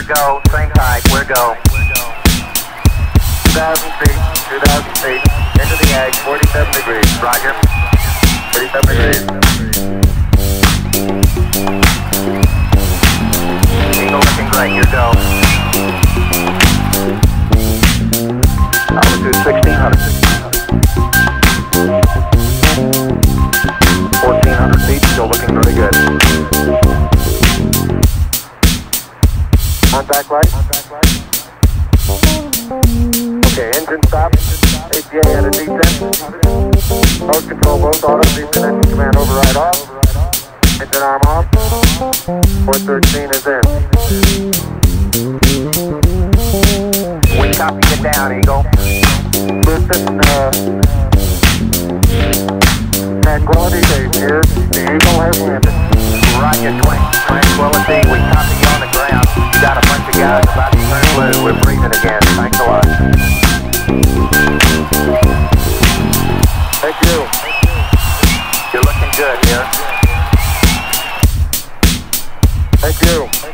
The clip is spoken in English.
We're go, same type, we're go. 2,000 feet, 2,000 feet, into the AGS, 47 degrees. Roger. 47 degrees. Eagle looking great, you're go. Altitude 1600. Contact light. Okay, engine stop. ACA at a detent. Mode control both auto descent engine command override off. Engine arm off. 413 is in. We copy you down, Eagle. Listen, uh, Tranquility Base here. The Eagle has landed. Roger, twin. Tranquility, we copy on the ground. You got a about to turn blue. We're breathing again. Thanks a lot. Thank you. You're looking good. Thank you.